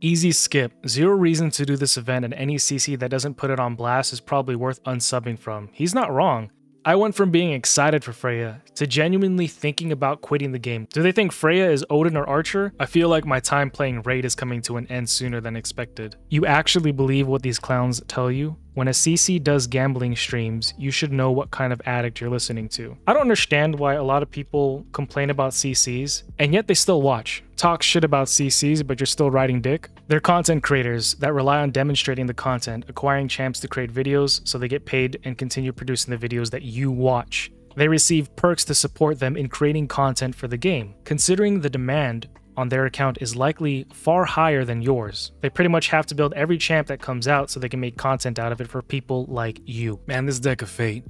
Easy skip. Zero reason to do this event, and any CC that doesn't put it on blast is probably worth unsubbing from. He's not wrong. I went from being excited for Freyja to genuinely thinking about quitting the game. Do they think Freyja is Odin or Archer? I feel like my time playing Raid is coming to an end sooner than expected. You actually believe what these clowns tell you? When a CC does gambling streams, you should know what kind of addict you're listening to. I don't understand why a lot of people complain about CCs, and yet they still watch. Talk shit about CCs, but you're still riding dick. They're content creators that rely on demonstrating the content, acquiring champs to create videos so they get paid and continue producing the videos that you watch. They receive perks to support them in creating content for the game. Considering the demand on their account is likely far higher than yours. They pretty much have to build every champ that comes out so they can make content out of it for people like you. Man, this deck of fate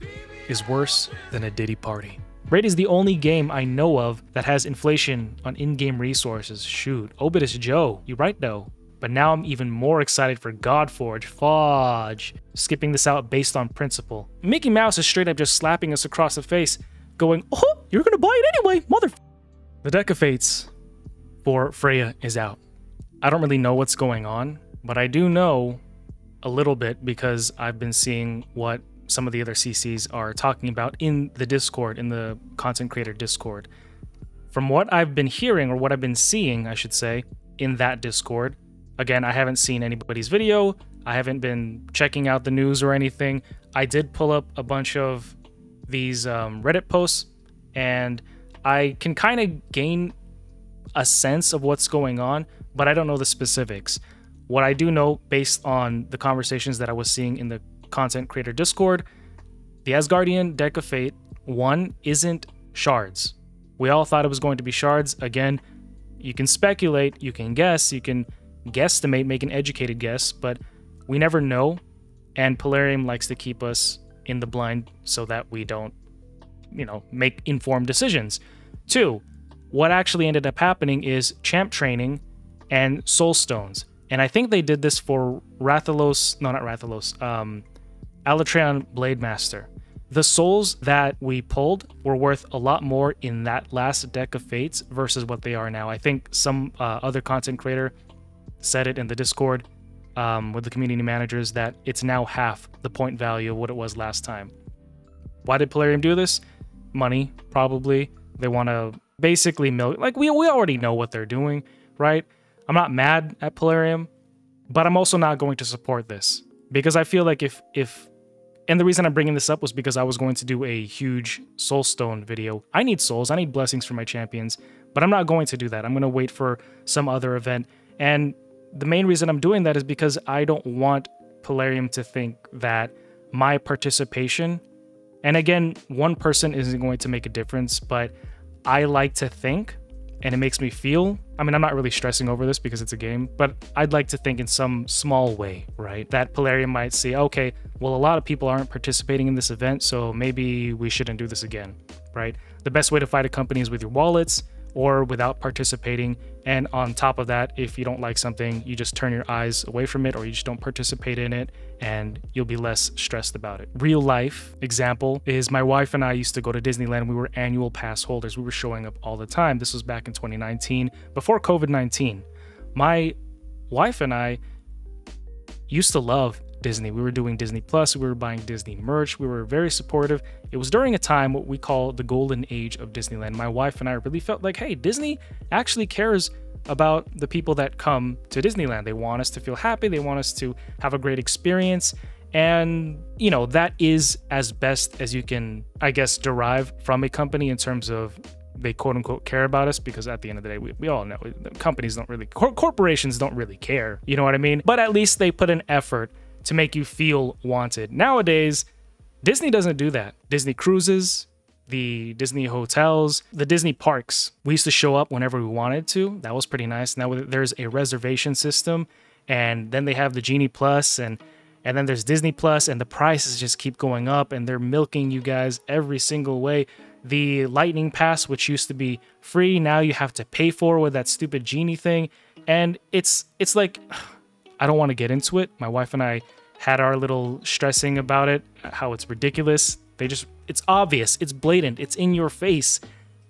is worse than a Diddy party. Raid is the only game I know of that has inflation on in-game resources. Shoot, Obidus Joe, you right though. But now I'm even more excited for Godforge. Fudge. Skipping this out based on principle. Mickey Mouse is straight up just slapping us across the face, going, Oh, you're gonna buy it anyway, mother. The deck of fates for Freyja is out. I don't really know what's going on, but I do know a little bit because I've been seeing what some of the other CCs are talking about in the Discord, in the content creator Discord. From what I've been hearing, or what I've been seeing, I should say, in that Discord, again, I haven't seen anybody's video, I haven't been checking out the news or anything. I did pull up a bunch of these um, Reddit posts, and I can kind of gain a sense of what's going on, but I don't know the specifics. What I do know, based on the conversations that I was seeing in the content creator Discord, the Asgardian deck of fate one isn't shards. We all thought it was going to be shards. Again, you can speculate, you can guess, you can guesstimate, make an educated guess, but we never know. And Plarium likes to keep us in the blind so that we don't, you know, make informed decisions. Two, what actually ended up happening is champ training and soul stones. And I think they did this for Rathalos, no, not Rathalos, um, Alatreon Blade Master. The souls that we pulled were worth a lot more in that last deck of fates versus what they are now. I think some uh, other content creator said it in the Discord um, with the community managers that it's now half the point value of what it was last time. Why did Plarium do this? Money, probably. They want to basically milk. Like we we already know what they're doing, right? I'm not mad at Plarium, but I'm also not going to support this because I feel like if if and the reason I'm bringing this up was because I was going to do a huge soulstone video. I need souls, I need blessings for my champions, but I'm not going to do that. I'm going to wait for some other event. And the main reason I'm doing that is because I don't want Plarium to think that my participation and again, one person isn't going to make a difference, but I like to think and it makes me feel. I mean, I'm not really stressing over this because it's a game, but I'd like to think in some small way, right? That Plarium might see, okay, well, a lot of people aren't participating in this event, so maybe we shouldn't do this again, right? The best way to fight a company is with your wallets or without participating. And on top of that, if you don't like something, you just turn your eyes away from it or you just don't participate in it and you'll be less stressed about it. Real life example is my wife and I used to go to Disneyland. We were annual pass holders. We were showing up all the time. This was back in 2019, before COVID 19. My wife and I used to love Disney. We were doing Disney Plus, we were buying Disney merch, we were very supportive. It was during a time what we call the golden age of Disneyland. My wife and I really felt like, hey, Disney actually cares about the people that come to Disneyland. They want us to feel happy, they want us to have a great experience. And, you know, that is as best as you can, I guess, derive from a company in terms of they quote unquote care about us because at the end of the day, we, we all know companies don't really, cor- corporations don't really care. You know what I mean? But at least they put an effort to make you feel wanted. Nowadays, Disney doesn't do that. Disney cruises, the Disney hotels, the Disney parks. We used to show up whenever we wanted to. That was pretty nice. Now there's a reservation system, and then they have the Genie Plus, and and then there's Disney Plus, and the prices just keep going up, and they're milking you guys every single way. The Lightning Pass, which used to be free, now you have to pay for with that stupid Genie thing, and it's it's like I don't want to get into it. My wife and I had our little stressing about it, how it's ridiculous. They just, it's obvious, it's blatant, it's in your face.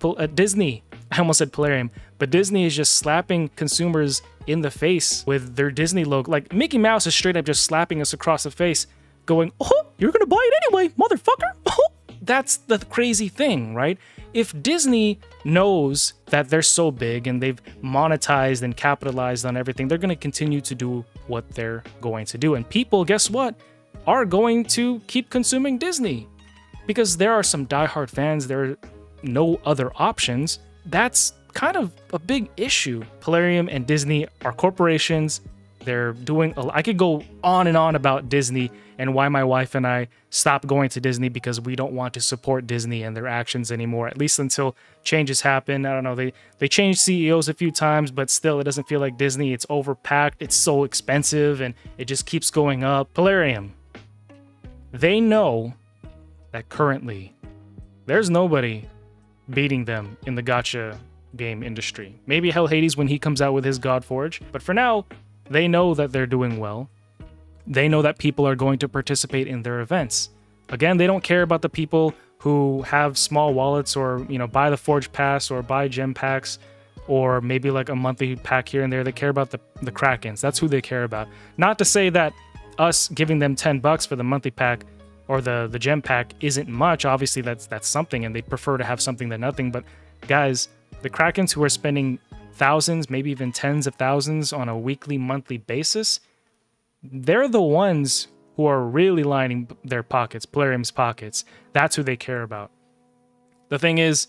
Uh, Disney, I almost said Plarium, but Disney is just slapping consumers in the face with their Disney logo. Like Mickey Mouse is straight up just slapping us across the face, going, "Oh, you're gonna buy it anyway, motherfucker!" Oh. That's the crazy thing, right? If Disney knows that they're so big and they've monetized and capitalized on everything, they're going to continue to do what they're going to do. And people, guess what, are going to keep consuming Disney because there are some diehard fans. There are no other options. That's kind of a big issue. Plarium and Disney are corporations. They're doing, a, I could go on and on about Disney and why my wife and I stopped going to Disney because we don't want to support Disney and their actions anymore, at least until changes happen. I don't know, they, they changed CEOs a few times, but still, it doesn't feel like Disney. It's overpacked, it's so expensive, and it just keeps going up. Plarium, they know that currently there's nobody beating them in the gacha game industry. Maybe Hell Hades when he comes out with his God Forge, but for now, they know that they're doing well. They know that people are going to participate in their events. Again, they don't care about the people who have small wallets or, you know, buy the Forge Pass or buy gem packs or maybe like a monthly pack here and there. They care about the, the Krakens. That's who they care about. Not to say that us giving them 10 bucks for the monthly pack or the, the gem pack isn't much. Obviously, that's that's something, and they prefer to have something than nothing. But guys, the Krakens who are spending thousands, maybe even tens of thousands on a weekly, monthly basis, they're the ones who are really lining their pockets, Plarium's pockets. That's who they care about. The thing is,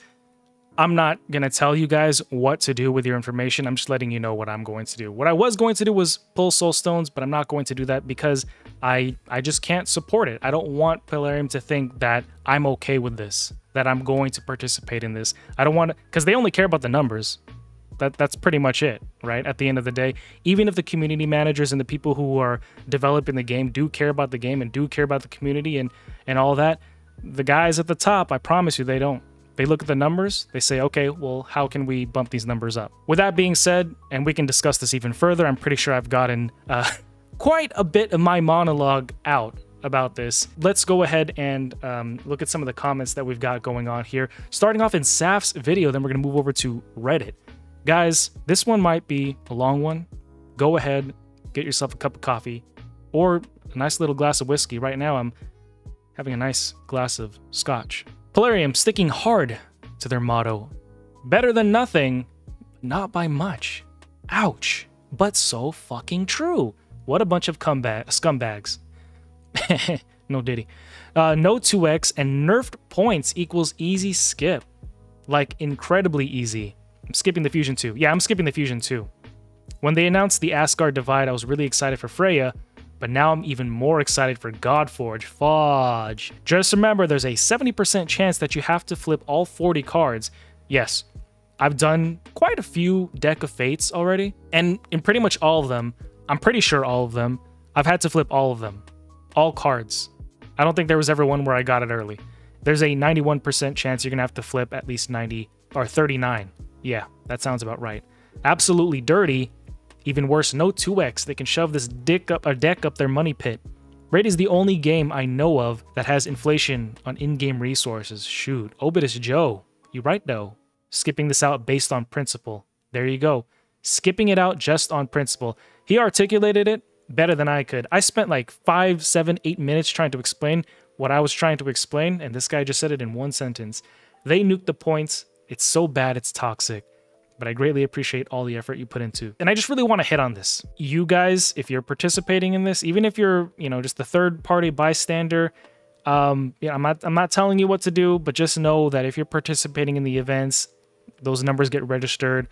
I'm not going to tell you guys what to do with your information. I'm just letting you know what I'm going to do. What I was going to do was pull soul stones, but I'm not going to do that because I I just can't support it. I don't want Plarium to think that I'm okay with this, that I'm going to participate in this. I don't want to cuz they only care about the numbers. That that's pretty much it, right? At the end of the day, even if the community managers and the people who are developing the game do care about the game and do care about the community and and all that, the guys at the top, I promise you they don't. They look at the numbers, they say, okay, well, how can we bump these numbers up? With that being said, and we can discuss this even further, I'm pretty sure I've gotten uh, quite a bit of my monologue out about this. Let's go ahead and um, look at some of the comments that we've got going on here. Starting off in Saf's video, then we're going to move over to Reddit. Guys, this one might be a long one. Go ahead, get yourself a cup of coffee or a nice little glass of whiskey. Right now, I'm having a nice glass of scotch. Plarium sticking hard to their motto better than nothing, not by much. Ouch, but so fucking true. What a bunch of cumbag- scumbags. no diddy. Uh, no 2x and nerfed points equals easy skip. Like incredibly easy. I'm skipping the Fusion 2. Yeah, I'm skipping the Fusion 2. When they announced the Asgard Divide, I was really excited for Freyja, but now I'm even more excited for Godforge. Fudge. Just remember, there's a 70% chance that you have to flip all 40 cards. Yes, I've done quite a few Deck of Fates already, and in pretty much all of them, I'm pretty sure all of them, I've had to flip all of them. All cards. I don't think there was ever one where I got it early. There's a 91% chance you're going to have to flip at least 90 or 39. Yeah, that sounds about right. Absolutely dirty, even worse, no 2x. They can shove this dick up a deck up their money pit. Raid is the only game I know of that has inflation on in-game resources. Shoot, Obidus Joe, you right though. Skipping this out based on principle. There you go. Skipping it out just on principle. He articulated it better than I could. I spent like five, seven, eight minutes trying to explain what I was trying to explain, and this guy just said it in one sentence. They nuked the points. It's so bad, it's toxic but I greatly appreciate all the effort you put into. And I just really want to hit on this. You guys, if you're participating in this, even if you're, you know, just the third party bystander, um, yeah, I'm not I'm not telling you what to do, but just know that if you're participating in the events, those numbers get registered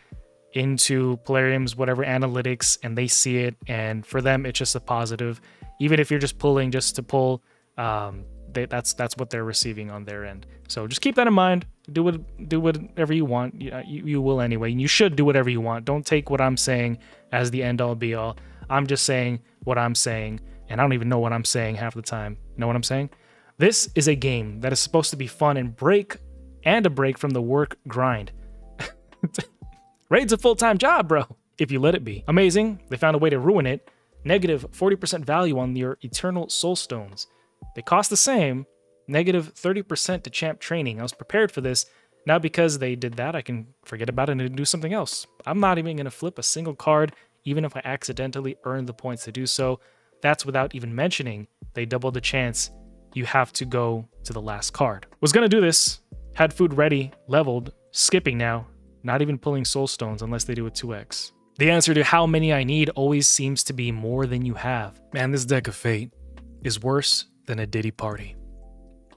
into Plarium's whatever analytics and they see it and for them it's just a positive. Even if you're just pulling just to pull, um, they, that's that's what they're receiving on their end. So just keep that in mind. Do what do whatever you want. You, you, will anyway. You should do whatever you want. Don't take what I'm saying as the end all be all. I'm just saying what I'm saying, and I don't even know what I'm saying half the time. Know what I'm saying? This is a game that is supposed to be fun and break and a break from the work grind. Raid's a full-time job, bro. If you let it be. Amazing. They found a way to ruin it. Negative 40% value on your Eternal Soul Stones. They cost the same, negative 30% to champ training. I was prepared for this. Now because they did that, I can forget about it and do something else. I'm not even going to flip a single card, even if I accidentally earn the points to do so. That's without even mentioning they double the chance you have to go to the last card. Was gonna do this, had food ready, leveled, skipping now, not even pulling soul stones unless they do a 2x. The answer to how many I need always seems to be more than you have. Man, this deck of fate is worse than a Diddy party.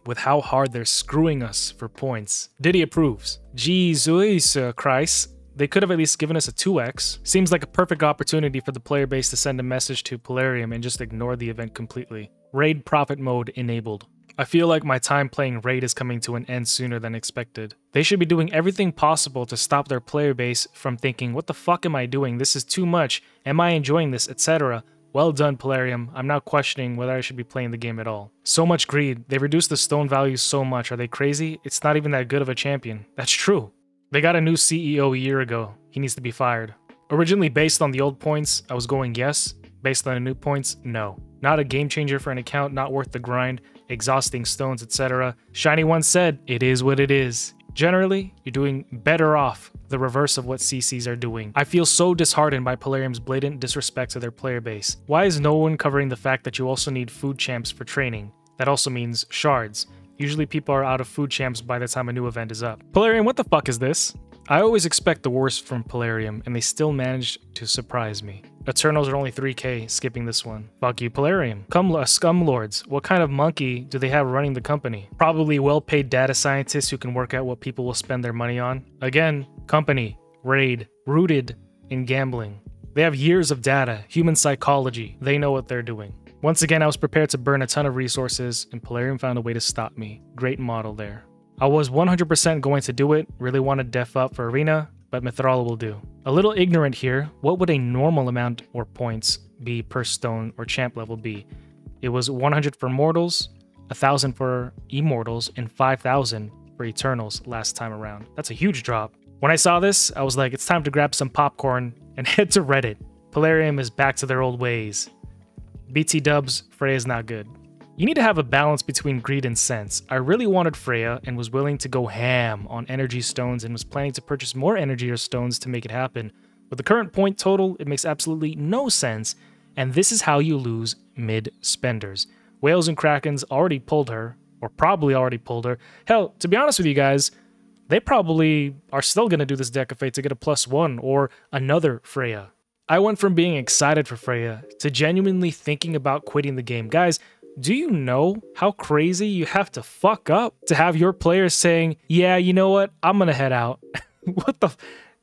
With how hard they're screwing us for points. Diddy approves. Jesus Christ. They could have at least given us a 2x. Seems like a perfect opportunity for the player base to send a message to Plarium and just ignore the event completely. Raid profit mode enabled. I feel like my time playing Raid is coming to an end sooner than expected. They should be doing everything possible to stop their player base from thinking, what the fuck am I doing? This is too much. Am I enjoying this? Etc. Well done, Plarium. I'm now questioning whether I should be playing the game at all. So much greed. They reduced the stone value so much. Are they crazy? It's not even that good of a champion. That's true. They got a new CEO a year ago. He needs to be fired. Originally based on the old points, I was going yes. Based on the new points, no. Not a game changer for an account, not worth the grind, exhausting stones, etc. Shiny once said, it is what it is. Generally, you're doing better off the reverse of what CCs are doing. I feel so disheartened by Plarium's blatant disrespect to their player base. Why is no one covering the fact that you also need food champs for training? That also means shards. Usually people are out of food champs by the time a new event is up. Plarium, what the fuck is this? I always expect the worst from Plarium, and they still managed to surprise me. Eternals are only 3k, skipping this one. Fuck you, Plarium. Come, uh, scum lords. What kind of monkey do they have running the company? Probably well-paid data scientists who can work out what people will spend their money on. Again, company, raid, rooted in gambling. They have years of data, human psychology. They know what they're doing. Once again, I was prepared to burn a ton of resources, and Plarium found a way to stop me. Great model there. I was 100% going to do it, really wanted def up for arena, but Mithrala will do. A little ignorant here, what would a normal amount or points be per stone or champ level be? It was 100 for mortals, 1000 for immortals, and 5000 for eternals last time around. That's a huge drop. When I saw this, I was like, it's time to grab some popcorn and head to Reddit. Plarium is back to their old ways. BT dubs, Freyja is not good. You need to have a balance between greed and sense. I really wanted Freyja and was willing to go ham on energy stones and was planning to purchase more energy or stones to make it happen. With the current point total, it makes absolutely no sense, and this is how you lose mid-spenders. Whales and Krakens already pulled her, or probably already pulled her. Hell, to be honest with you guys, they probably are still going to do this deck of fate to get a plus one or another Freyja. I went from being excited for Freyja to genuinely thinking about quitting the game. Guys, do you know how crazy you have to fuck up to have your players saying, yeah, you know what, I'm gonna head out? what the?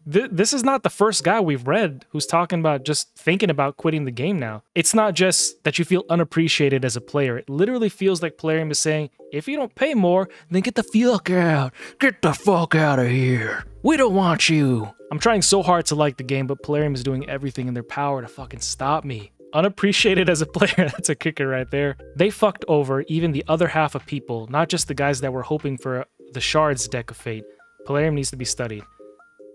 Th this is not the first guy we've read who's talking about just thinking about quitting the game now. It's not just that you feel unappreciated as a player. It literally feels like Plarium is saying, if you don't pay more, then get the fuck out. Get the fuck out of here. We don't want you. I'm trying so hard to like the game, but Plarium is doing everything in their power to fucking stop me unappreciated as a player. That's a kicker right there. They fucked over even the other half of people, not just the guys that were hoping for the Shards deck of fate. Plarium needs to be studied.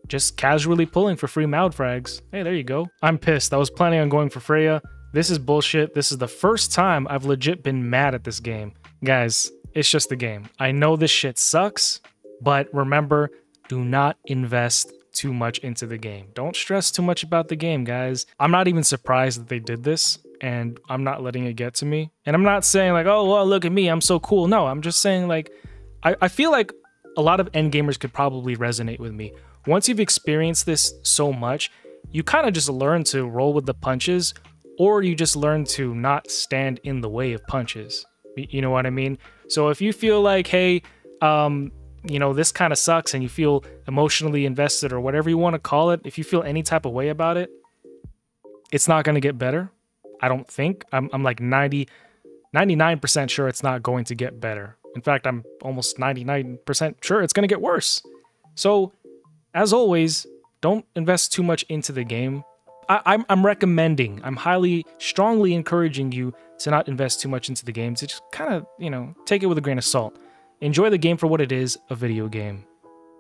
Just casually pulling for free Moud frags. Hey, there you go. I'm pissed. I was planning on going for Freyja. This is bullshit. This is the first time I've legit been mad at this game. Guys, it's just a game. I know this shit sucks, but remember, do not invest too much into the game. Don't stress too much about the game, guys. I'm not even surprised that they did this and I'm not letting it get to me. And I'm not saying like, oh, well, look at me, I'm so cool. No, I'm just saying like, I, I feel like a lot of end gamers could probably resonate with me. Once you've experienced this so much, you kind of just learn to roll with the punches or you just learn to not stand in the way of punches. You know what I mean? So if you feel like, hey, um, you know, this kind of sucks and you feel emotionally invested or whatever you want to call it, if you feel any type of way about it, it's not going to get better. I don't think. I'm, I'm like 90, 99% sure it's not going to get better. In fact, I'm almost 99% sure it's going to get worse. So, as always, don't invest too much into the game. I, I'm, I'm recommending, I'm highly, strongly encouraging you to not invest too much into the game, to just kind of, you know, take it with a grain of salt. Enjoy the game for what it is, a video game.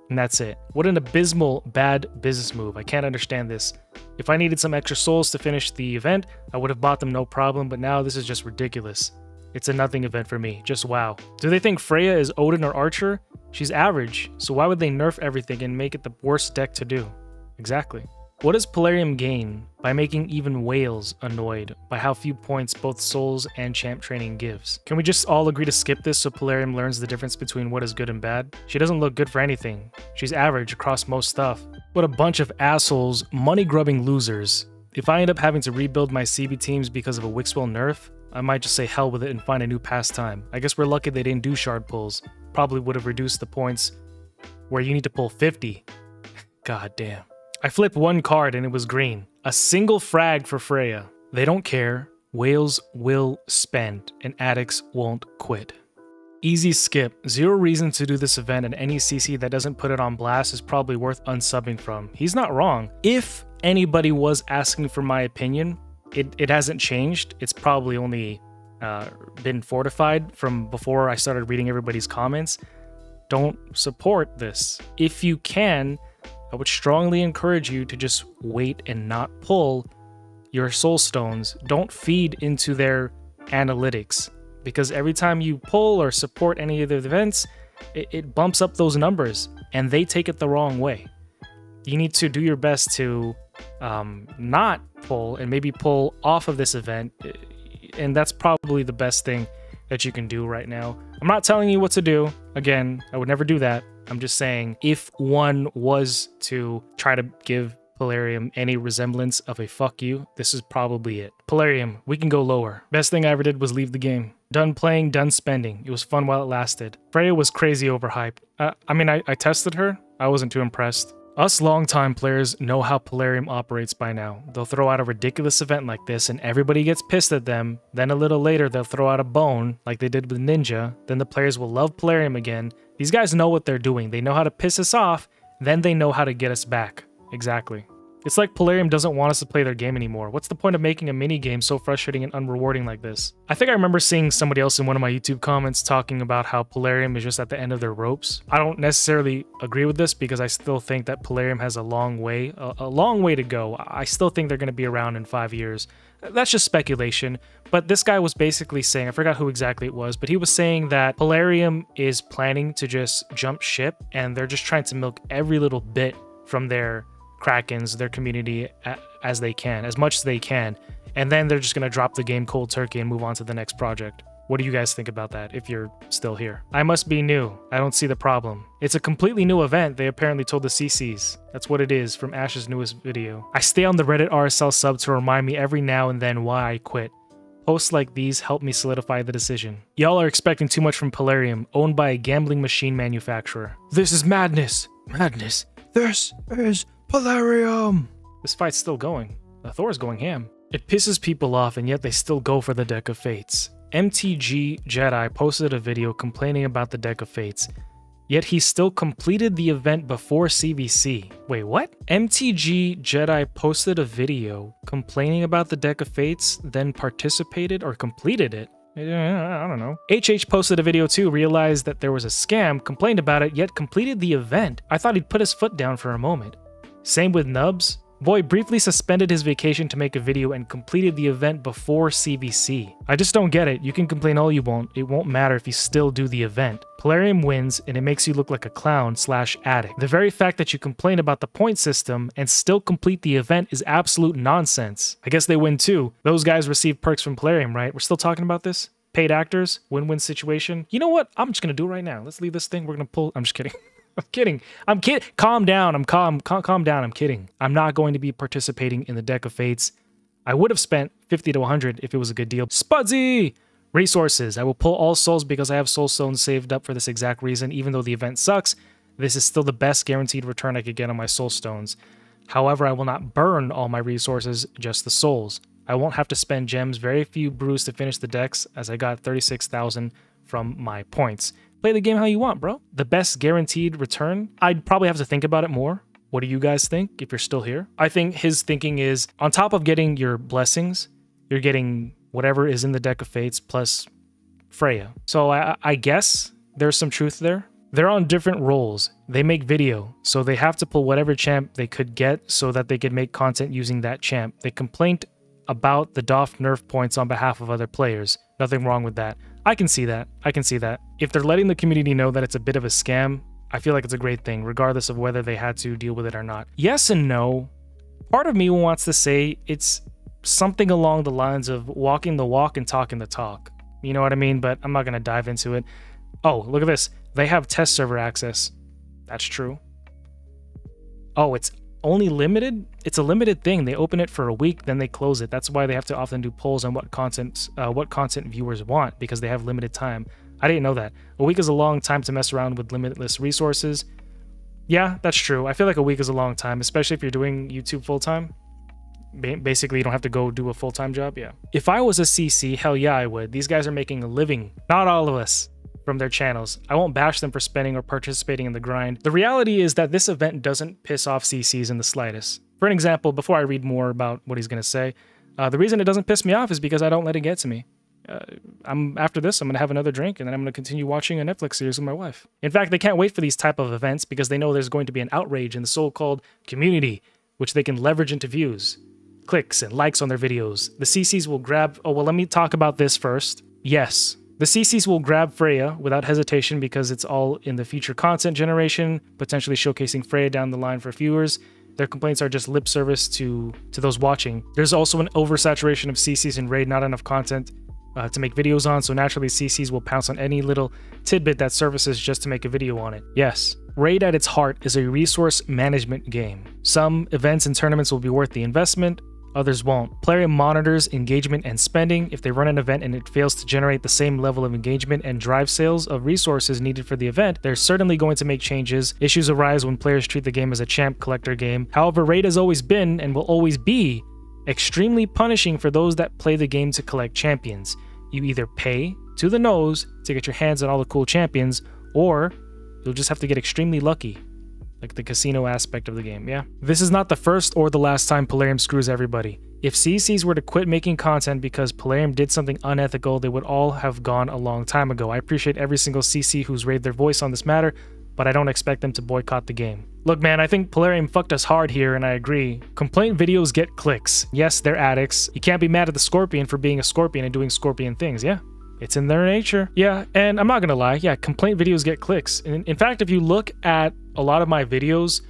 And that's it. What an abysmal, bad business move. I can't understand this. If I needed some extra souls to finish the event, I would have bought them no problem, but now this is just ridiculous. It's a nothing event for me, just wow. Do they think Freyja is Odin or Archer? She's average, so why would they nerf everything and make it the worst deck to do? Exactly. What does Plarium gain by making even whales annoyed by how few points both Souls and Champ Training gives? Can we just all agree to skip this so Plarium learns the difference between what is good and bad? She doesn't look good for anything. She's average across most stuff. What a bunch of assholes, money-grubbing losers. If I end up having to rebuild my CB teams because of a Wixwell nerf, I might just say hell with it and find a new pastime. I guess we're lucky they didn't do shard pulls. Probably would have reduced the points where you need to pull 50. God damn. I flip one card and it was green. A single frag for Freyja. They don't care. Whales will spend, and addicts won't quit. Easy skip. Zero reason to do this event, and any CC that doesn't put it on blast is probably worth unsubbing from. He's not wrong. If anybody was asking for my opinion, it, it hasn't changed. It's probably only uh, been fortified from before I started reading everybody's comments. Don't support this. If you can, I would strongly encourage you to just wait and not pull your soul stones. Don't feed into their analytics because every time you pull or support any of the events, it, it bumps up those numbers and they take it the wrong way. You need to do your best to um, not pull and maybe pull off of this event. And that's probably the best thing that you can do right now. I'm not telling you what to do. Again, I would never do that. I'm just saying if one was to try to give Plarium any resemblance of a fuck you, this is probably it. Plarium, we can go lower. Best thing I ever did was leave the game. Done playing, done spending. It was fun while it lasted. Freyja was crazy overhyped. Uh, I mean, I, I tested her. I wasn't too impressed. Us longtime players know how Plarium operates by now. They'll throw out a ridiculous event like this and everybody gets pissed at them. Then a little later they'll throw out a bone like they did with Ninja. Then the players will love Plarium again. These guys know what they're doing. They know how to piss us off. Then they know how to get us back. Exactly. It's like Plarium doesn't want us to play their game anymore. What's the point of making a mini game so frustrating and unrewarding like this? I think I remember seeing somebody else in one of my YouTube comments talking about how Plarium is just at the end of their ropes. I don't necessarily agree with this because I still think that Plarium has a long way, a, a long way to go. I still think they're going to be around in five years. That's just speculation, but this guy was basically saying, I forgot who exactly it was, but he was saying that Plarium is planning to just jump ship and they're just trying to milk every little bit from their Krakens, their community, as they can, as much as they can. And then they're just going to drop the game cold turkey and move on to the next project. What do you guys think about that if you're still here? I must be new. I don't see the problem. It's a completely new event, they apparently told the CCs. That's what it is from Ash's newest video. I stay on the Reddit RSL sub to remind me every now and then why I quit. Posts like these help me solidify the decision. Y'all are expecting too much from Plarium, owned by a gambling machine manufacturer. This is madness! Madness! This is Plarium! This fight's still going. Thor's going ham. It pisses people off and yet they still go for the Deck of Fates. MTG Jedi posted a video complaining about the Deck of Fates, yet he still completed the event before CVC. Wait, what? MTG Jedi posted a video complaining about the Deck of Fates, then participated or completed it. I don't know. HH posted a video too, realized that there was a scam, complained about it, yet completed the event. I thought he'd put his foot down for a moment. Same with Nubs. Boy briefly suspended his vacation to make a video and completed the event before CVC. I just don't get it. You can complain all you want, it won't matter if you still do the event. Plarium wins and it makes you look like a clown slash addict. The very fact that you complain about the point system and still complete the event is absolute nonsense. I guess they win too. Those guys receive perks from Plarium, right? We're still talking about this? Paid actors, win-win situation. You know what? I'm just gonna do it right now. Let's leave this thing. We're gonna pull. I'm just kidding. I'm kidding. I'm kidding. Calm down. I'm calm. calm. Calm down. I'm kidding. I'm not going to be participating in the deck of fates. I would have spent 50 to 100 if it was a good deal. Spudsy! Resources. I will pull all souls because I have soul stones saved up for this exact reason. Even though the event sucks, this is still the best guaranteed return I could get on my soul stones. However, I will not burn all my resources, just the souls. I won't have to spend gems, very few brews to finish the decks, as I got 36,000 from my points play the game how you want, bro. The best guaranteed return, I'd probably have to think about it more. What do you guys think if you're still here? I think his thinking is on top of getting your blessings, you're getting whatever is in the deck of fates plus Freyja. So I, I guess there's some truth there. They're on different roles. They make video, so they have to pull whatever champ they could get so that they could make content using that champ. They complained about the Doff nerf points on behalf of other players. Nothing wrong with that. I can see that. I can see that. If they're letting the community know that it's a bit of a scam, I feel like it's a great thing, regardless of whether they had to deal with it or not. Yes and no. Part of me wants to say it's something along the lines of walking the walk and talking the talk. You know what I mean? But I'm not going to dive into it. Oh, look at this. They have test server access. That's true. Oh, it's only limited? It's a limited thing. They open it for a week, then they close it. That's why they have to often do polls on what content uh, what content viewers want because they have limited time. I didn't know that. A week is a long time to mess around with limitless resources. Yeah, that's true. I feel like a week is a long time, especially if you're doing YouTube full time. Basically, you don't have to go do a full time job. Yeah. If I was a CC, hell yeah, I would. These guys are making a living. Not all of us from their channels. I won't bash them for spending or participating in the grind. The reality is that this event doesn't piss off CCs in the slightest. For an example, before I read more about what he's going to say, uh, the reason it doesn't piss me off is because I don't let it get to me. Uh, I'm after this, I'm gonna have another drink, and then I'm gonna continue watching a Netflix series with my wife. In fact, they can't wait for these type of events because they know there's going to be an outrage in the so-called community, which they can leverage into views, clicks, and likes on their videos. The CCs will grab. Oh well, let me talk about this first. Yes, the CCs will grab Freyja without hesitation because it's all in the future content generation, potentially showcasing Freyja down the line for viewers. Their complaints are just lip service to, to those watching. There's also an oversaturation of CCs in Raid, not enough content uh, to make videos on, so naturally CCs will pounce on any little tidbit that surfaces just to make a video on it. Yes, Raid at its heart is a resource management game. Some events and tournaments will be worth the investment, others won't. Plarium monitors engagement and spending. If they run an event and it fails to generate the same level of engagement and drive sales of resources needed for the event, they're certainly going to make changes. Issues arise when players treat the game as a champ collector game. However, Raid has always been and will always be extremely punishing for those that play the game to collect champions. You either pay to the nose to get your hands on all the cool champions, or you'll just have to get extremely lucky like the casino aspect of the game, yeah? This is not the first or the last time Plarium screws everybody. If CCs were to quit making content because Plarium did something unethical, they would all have gone a long time ago. I appreciate every single CC who's raised their voice on this matter, but I don't expect them to boycott the game. Look man, I think Plarium fucked us hard here and I agree. Complaint videos get clicks. Yes, they're addicts. You can't be mad at the Scorpion for being a Scorpion and doing Scorpion things, yeah? It's in their nature. Yeah, and I'm not gonna lie, yeah, complaint videos get clicks. In, in fact, if you look at a lot of my videos,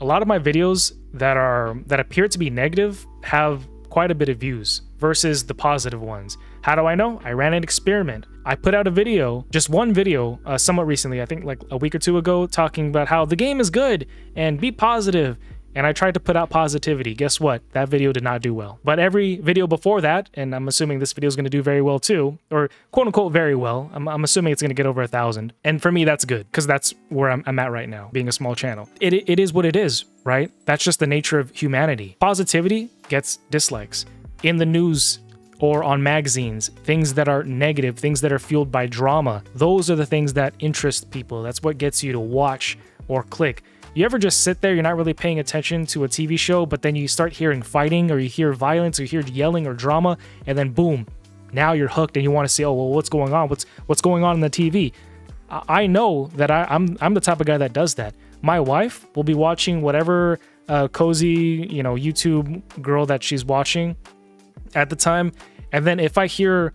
a lot of my videos that are that appear to be negative have quite a bit of views versus the positive ones. How do I know? I ran an experiment. I put out a video, just one video, uh, somewhat recently, I think like a week or two ago, talking about how the game is good and be positive and I tried to put out positivity. Guess what? That video did not do well. But every video before that, and I'm assuming this video is going to do very well too, or quote unquote very well, I'm, I'm assuming it's going to get over a thousand. And for me, that's good because that's where I'm, I'm, at right now, being a small channel. It, it is what it is, right? That's just the nature of humanity. Positivity gets dislikes. In the news, or on magazines, things that are negative, things that are fueled by drama. Those are the things that interest people. That's what gets you to watch or click. You ever just sit there, you're not really paying attention to a TV show, but then you start hearing fighting or you hear violence or you hear yelling or drama, and then boom, now you're hooked and you want to see, oh well, what's going on? What's what's going on in the TV? I know that I, I'm, I'm the type of guy that does that. My wife will be watching whatever uh, cozy, you know, YouTube girl that she's watching at the time, and then if I hear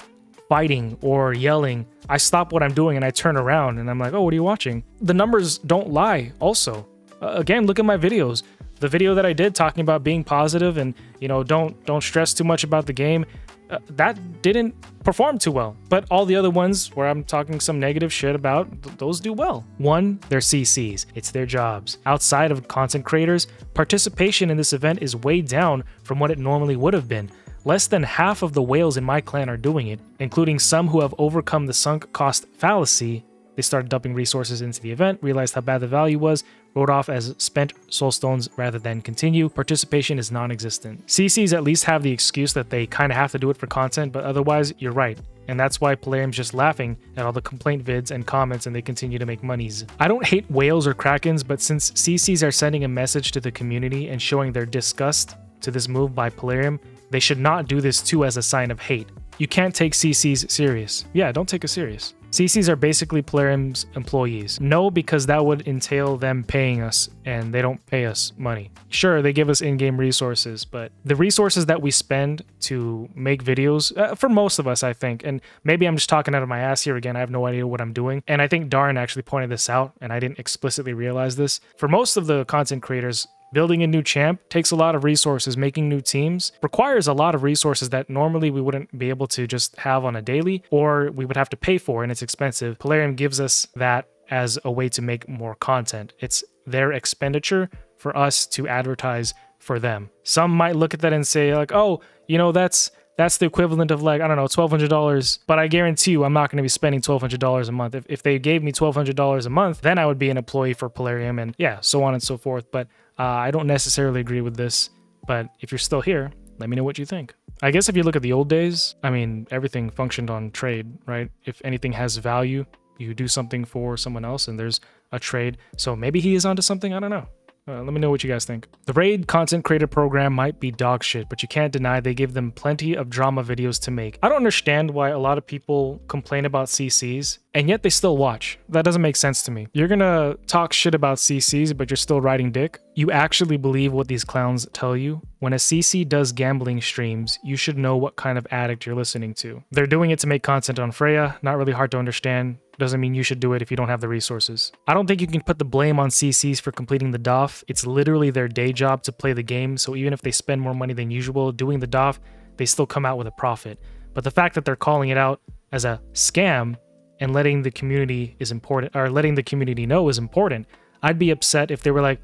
fighting or yelling, I stop what I'm doing and I turn around and I'm like, oh, what are you watching? The numbers don't lie. Also, again, look at my videos. The video that I did talking about being positive and you know don't don't stress too much about the game, uh, that didn't perform too well. But all the other ones where I'm talking some negative shit about, th those do well. One, they're CCs. It's their jobs. Outside of content creators, participation in this event is way down from what it normally would have been. Less than half of the whales in my clan are doing it, including some who have overcome the sunk cost fallacy they started dumping resources into the event, realized how bad the value was, wrote off as spent soulstones rather than continue. Participation is non-existent. CCs at least have the excuse that they kind of have to do it for content, but otherwise, you're right. And that's why Plarium's just laughing at all the complaint vids and comments and they continue to make monies. I don't hate whales or krakens, but since CCs are sending a message to the community and showing their disgust to this move by Plarium, they should not do this too as a sign of hate. You can't take CCs serious. Yeah, don't take it serious. CCs are basically Plarium's employees. No, because that would entail them paying us, and they don't pay us money. Sure, they give us in-game resources, but the resources that we spend to make videos, uh, for most of us, I think, and maybe I'm just talking out of my ass here again, I have no idea what I'm doing, and I think Darn actually pointed this out, and I didn't explicitly realize this. For most of the content creators, Building a new champ takes a lot of resources. Making new teams requires a lot of resources that normally we wouldn't be able to just have on a daily or we would have to pay for and it's expensive. Plarium gives us that as a way to make more content. It's their expenditure for us to advertise for them. Some might look at that and say like, "Oh, you know, that's that's the equivalent of like, I don't know, $1,200. But I guarantee you, I'm not going to be spending $1,200 a month. If, if they gave me $1,200 a month, then I would be an employee for Plarium and yeah, so on and so forth. But uh, I don't necessarily agree with this. But if you're still here, let me know what you think. I guess if you look at the old days, I mean, everything functioned on trade, right? If anything has value, you do something for someone else and there's a trade. So maybe he is onto something. I don't know. Uh, let me know what you guys think. The Raid content creator program might be dog shit, but you can't deny they give them plenty of drama videos to make. I don't understand why a lot of people complain about CCs and yet they still watch. That doesn't make sense to me. You're gonna talk shit about CCs, but you're still riding dick? You actually believe what these clowns tell you? When a CC does gambling streams, you should know what kind of addict you're listening to. They're doing it to make content on Freyja, not really hard to understand doesn't mean you should do it if you don't have the resources. I don't think you can put the blame on CCs for completing the DOF. It's literally their day job to play the game, so even if they spend more money than usual doing the DOF, they still come out with a profit. But the fact that they're calling it out as a scam and letting the community is important or letting the community know is important. I'd be upset if they were like,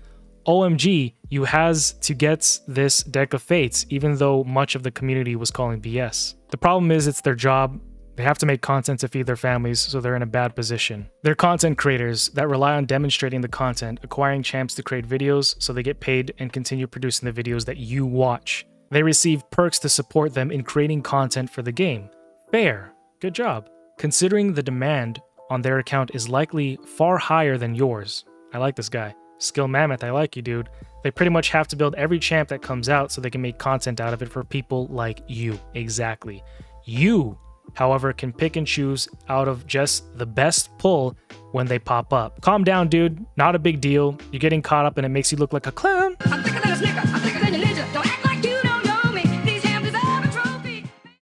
OMG, you has to get this deck of fates, even though much of the community was calling BS. The problem is it's their job they have to make content to feed their families, so they're in a bad position. They're content creators that rely on demonstrating the content, acquiring champs to create videos so they get paid and continue producing the videos that you watch. They receive perks to support them in creating content for the game. Fair. Good job. Considering the demand on their account is likely far higher than yours. I like this guy. Skill Mammoth, I like you, dude. They pretty much have to build every champ that comes out so they can make content out of it for people like you. Exactly. You however, can pick and choose out of just the best pull when they pop up. Calm down, dude. Not a big deal. You're getting caught up and it makes you look like a clown.